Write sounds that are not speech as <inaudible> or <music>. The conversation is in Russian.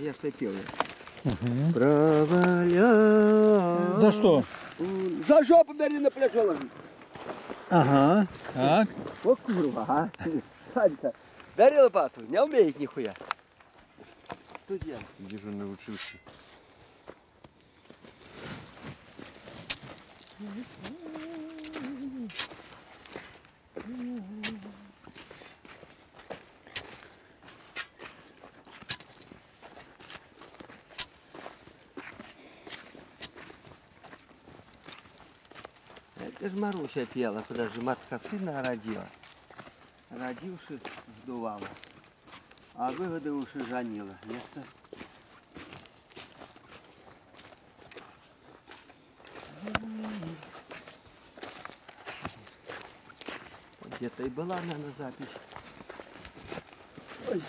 Як це пів? Угу. Проваля. За що? За жопу бери на плечо ложи. Ага. Так. О, курва, а. <laughs> Санька, бери лопату, не вміють ніхуя. Тут я. Где же он Это ж Маруся пела, подожди, матка сына родила. Родивши, вдувала. А вигодивши, жанила. Ясно? Где-то и была, наверное, запись. Ой.